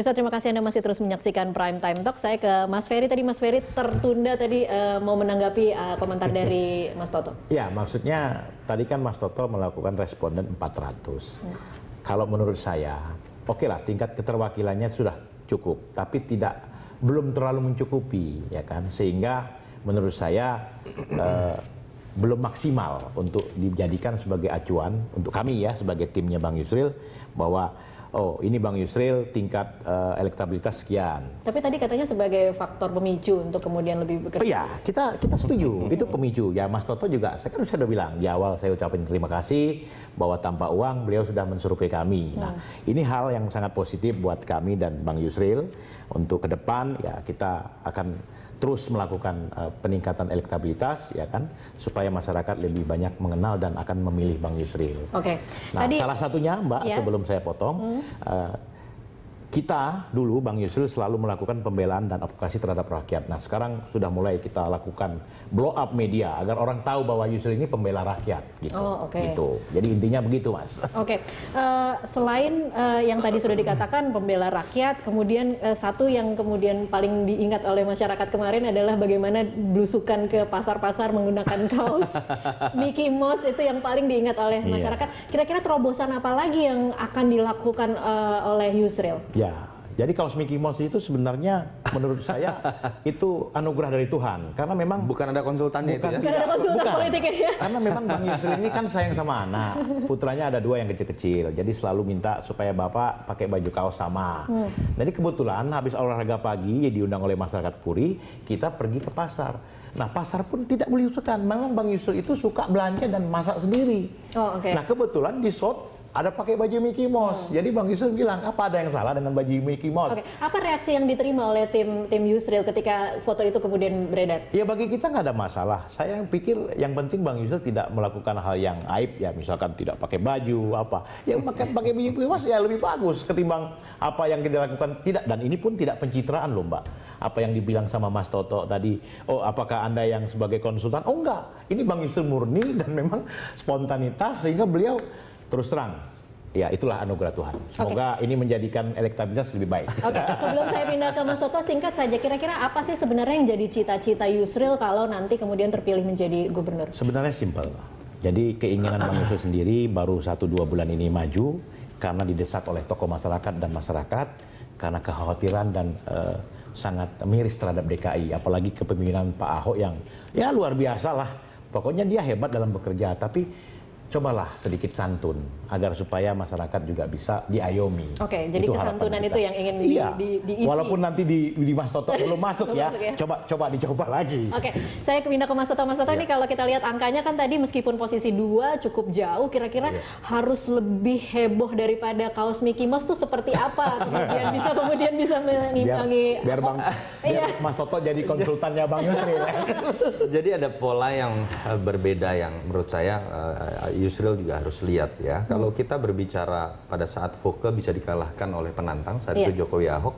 Pemirsa terima kasih Anda masih terus menyaksikan Prime Time Talk. Saya ke Mas Ferry tadi Mas Ferry tertunda tadi uh, mau menanggapi uh, komentar dari Mas Toto. Ya, maksudnya tadi kan Mas Toto melakukan responden 400. Hmm. Kalau menurut saya, oke okay lah tingkat keterwakilannya sudah cukup, tapi tidak belum terlalu mencukupi ya kan sehingga menurut saya uh, belum maksimal untuk dijadikan sebagai acuan untuk kami ya sebagai timnya Bang Yusril bahwa oh ini Bang Yusril tingkat uh, elektabilitas sekian. Tapi tadi katanya sebagai faktor pemicu untuk kemudian lebih bekerja. Oh iya, kita kita setuju. itu pemicu. Ya Mas Toto juga saya kan sudah bilang di awal saya ucapin terima kasih bahwa tanpa uang beliau sudah mensurvei kami. Hmm. Nah, ini hal yang sangat positif buat kami dan Bang Yusril untuk ke depan ya kita akan terus melakukan uh, peningkatan elektabilitas ya kan supaya masyarakat lebih banyak mengenal dan akan memilih Bang Yusril. Oke. Okay. Nah, Tadi, salah satunya Mbak yes. sebelum saya potong hmm. uh, kita dulu Bang Yusril selalu melakukan pembelaan dan advokasi terhadap rakyat. Nah sekarang sudah mulai kita lakukan blow up media agar orang tahu bahwa Yusril ini pembela rakyat gitu. Oh, okay. Gitu. Jadi intinya begitu mas. Oke. Okay. Uh, eh, selain uh, yang tadi sudah dikatakan pembela rakyat, kemudian uh, satu yang kemudian paling diingat oleh masyarakat kemarin adalah bagaimana belusukan ke pasar-pasar menggunakan kaos Mickey Mouse itu yang paling diingat oleh iya. masyarakat. Kira-kira terobosan apa lagi yang akan dilakukan uh, oleh Yusril? Ya, jadi kalau Mickey Mouse itu sebenarnya menurut saya itu anugerah dari Tuhan karena memang bukan ada konsultannya bukan, itu ya. Bukan ada konsultan bukan. politik ya. Karena memang Bang Yusril ini kan sayang sama anak. Putranya ada dua yang kecil-kecil. Jadi selalu minta supaya Bapak pakai baju kaos sama. Hmm. Jadi kebetulan habis olahraga pagi ya diundang oleh masyarakat Puri, kita pergi ke pasar. Nah pasar pun tidak boleh usukan. Memang Bang Yusril itu suka belanja dan masak sendiri. Oh, okay. Nah kebetulan di shop ada pakai baju Mickey Mouse. Hmm. Jadi Bang Yusril bilang, apa ada yang salah dengan baju Mickey Mouse? Okay. Apa reaksi yang diterima oleh tim tim Yusril ketika foto itu kemudian beredar? Ya bagi kita nggak ada masalah. Saya yang pikir yang penting Bang Yusril tidak melakukan hal yang aib ya, misalkan tidak pakai baju apa. Yang pakai pakai baju Mickey Mouse ya lebih bagus ketimbang apa yang kita lakukan tidak. Dan ini pun tidak pencitraan loh Mbak. Apa yang dibilang sama Mas Toto tadi, oh apakah anda yang sebagai konsultan? Oh enggak, ini Bang Yusril murni dan memang spontanitas sehingga beliau Terus terang, ya itulah anugerah Tuhan. Semoga okay. ini menjadikan elektabilitas lebih baik. Oke, okay. sebelum saya pindah ke Mas Toto, singkat saja kira-kira apa sih sebenarnya yang jadi cita-cita Yusril kalau nanti kemudian terpilih menjadi gubernur? Sebenarnya simpel. Jadi keinginan Bang Yusril sendiri baru satu dua bulan ini maju karena didesak oleh tokoh masyarakat dan masyarakat karena kekhawatiran dan uh, sangat miris terhadap DKI, apalagi kepemimpinan Pak Ahok yang ya luar biasa lah. Pokoknya dia hebat dalam bekerja, tapi cobalah sedikit santun agar supaya masyarakat juga bisa diayomi. Oke, okay, jadi itu kesantunan itu yang ingin iya. di, di, diisi. Walaupun nanti di, di Mas Toto belum masuk ya, ya, coba coba dicoba lagi. Oke, okay, saya pindah ke Mas Toto. Mas Toto ya. ini kalau kita lihat angkanya kan tadi meskipun posisi dua cukup jauh, kira-kira ya. harus lebih heboh daripada kaos Mickey Mouse tuh seperti apa? Kemudian bisa kemudian bisa menimbangi. Biar, biar Bang, biar iya. Mas Toto jadi konsultannya Bang Yusri. jadi ada pola yang eh, berbeda yang menurut saya uh, Yusril juga harus lihat ya. Hmm. Kalau kita berbicara pada saat Foke bisa dikalahkan oleh penantang saat yeah. itu Jokowi Ahok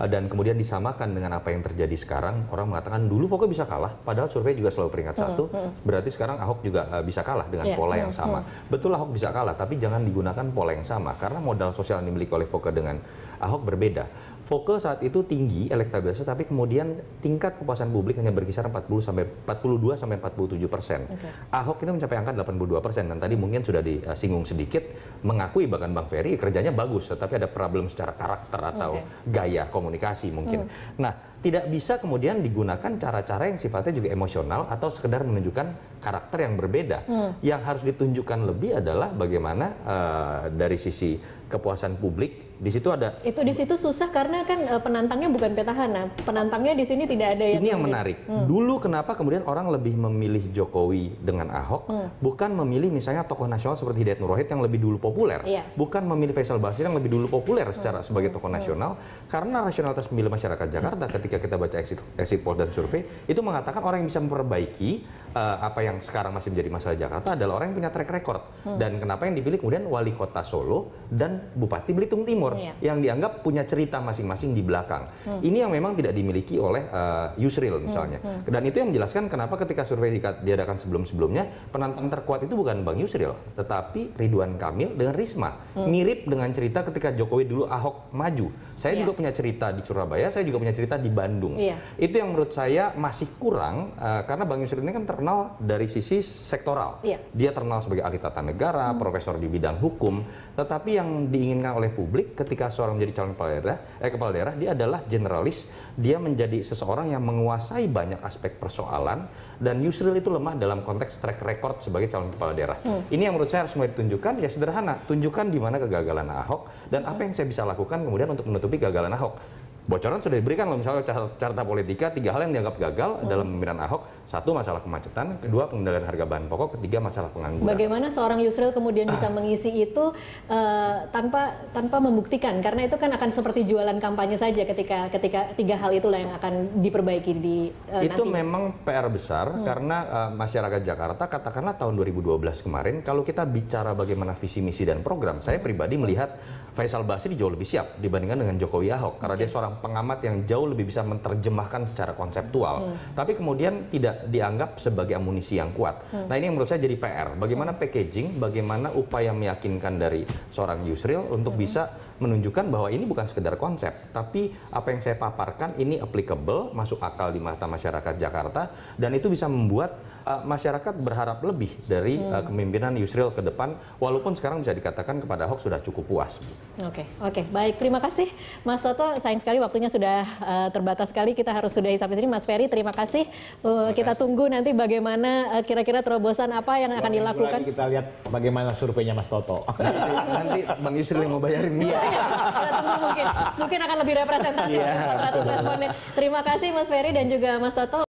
eh, dan kemudian disamakan dengan apa yang terjadi sekarang orang mengatakan dulu Foke bisa kalah padahal survei juga selalu peringkat hmm, satu hmm. berarti sekarang Ahok juga uh, bisa kalah dengan yeah. pola yang sama hmm. betul Ahok bisa kalah tapi jangan digunakan pola yang sama karena modal sosial yang dimiliki oleh Foke dengan Ahok berbeda Foke saat itu tinggi elektabilitasnya, tapi kemudian tingkat kepuasan publik hanya berkisar 40 sampai 42 sampai 47 persen. Okay. Ahok ini mencapai angka 82 persen dan tadi mungkin sudah disinggung sedikit mengakui bahkan Bang Ferry kerjanya bagus, tetapi ada problem secara karakter atau okay. gaya komunikasi mungkin. Hmm. Nah, tidak bisa kemudian digunakan cara-cara yang sifatnya juga emosional atau sekedar menunjukkan karakter yang berbeda. Hmm. Yang harus ditunjukkan lebih adalah bagaimana uh, dari sisi kepuasan publik di situ ada itu di situ susah karena kan uh, penantangnya bukan petahana penantangnya di sini tidak ada yang ini yang menarik hmm. dulu kenapa kemudian orang lebih memilih Jokowi dengan Ahok hmm. bukan memilih misalnya tokoh nasional seperti Hidayat Nur Wahid yang lebih dulu populer iya. bukan memilih Faisal Basir yang lebih dulu populer secara hmm. sebagai tokoh hmm. nasional karena rasionalitas pemilih masyarakat Jakarta ketika kita baca exit, exit poll dan survei itu mengatakan orang yang bisa memperbaiki uh, apa yang sekarang masih menjadi masalah Jakarta adalah orang yang punya track record. Hmm. Dan kenapa yang dipilih kemudian wali kota Solo dan Bupati Belitung Timur yeah. yang dianggap punya cerita masing-masing di belakang. Hmm. Ini yang memang tidak dimiliki oleh uh, Yusril misalnya. Hmm. Hmm. Dan itu yang menjelaskan kenapa ketika survei diadakan sebelum-sebelumnya penantang terkuat itu bukan Bang Yusril, tetapi Ridwan Kamil dengan Risma. Hmm. Mirip dengan cerita ketika Jokowi dulu Ahok maju. Saya yeah. juga punya cerita di Surabaya, saya juga punya cerita di Bandung. Yeah. Itu yang menurut saya masih kurang uh, karena Bang Yusril ini kan terkenal dari sisi sektoral. Yeah. Dia terkenal sebagai ahli tata negara, hmm. profesor di bidang hukum, tetapi yang diinginkan oleh publik ketika seorang menjadi calon kepala daerah, eh kepala daerah dia adalah generalis, dia menjadi seseorang yang menguasai banyak aspek persoalan dan Yusril itu lemah dalam konteks track record sebagai calon kepala daerah. Hmm. Ini yang menurut saya harus mulai ditunjukkan ya sederhana, tunjukkan di mana kegagalan Ahok dan apa yang saya bisa lakukan kemudian untuk menutupi kegagalan Ahok bocoran sudah diberikan loh misalnya carta politika tiga hal yang dianggap gagal hmm. dalam pemerintahan Ahok satu masalah kemacetan kedua pengendalian harga bahan pokok ketiga masalah pengangguran bagaimana seorang Yusril kemudian bisa mengisi itu uh, tanpa tanpa membuktikan karena itu kan akan seperti jualan kampanye saja ketika ketika tiga hal itulah yang akan diperbaiki di uh, itu nanti. memang PR besar hmm. karena uh, masyarakat Jakarta katakanlah tahun 2012 kemarin kalau kita bicara bagaimana visi misi dan program saya pribadi melihat Faisal Basri jauh lebih siap dibandingkan dengan Jokowi Ahok karena okay. dia seorang pengamat yang jauh lebih bisa menerjemahkan secara konseptual. Hmm. Tapi kemudian tidak dianggap sebagai amunisi yang kuat. Hmm. Nah ini yang menurut saya jadi PR. Bagaimana hmm. packaging, bagaimana upaya meyakinkan dari seorang Yusril untuk hmm. bisa menunjukkan bahwa ini bukan sekedar konsep, tapi apa yang saya paparkan ini applicable, masuk akal di mata masyarakat Jakarta, dan itu bisa membuat uh, masyarakat berharap lebih dari hmm. uh, kepemimpinan Yusril ke depan, walaupun sekarang bisa dikatakan kepada Ahok sudah cukup puas. Oke, okay, oke, okay. baik. Terima kasih, Mas Toto. Sayang sekali waktunya sudah uh, terbatas sekali. Kita harus sudahi sampai sini, Mas Ferry. Terima kasih. Uh, terima kita kasih. tunggu nanti bagaimana kira-kira uh, terobosan apa yang akan dilakukan. kita lihat bagaimana surveinya Mas Toto. nanti Bang Yusril yang mau bayarin dia. Iya, kita tunggu mungkin, mungkin akan lebih representatif yeah. 400 responden. Terima kasih, Mas Ferry dan juga Mas Toto.